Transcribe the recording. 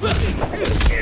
Ugh!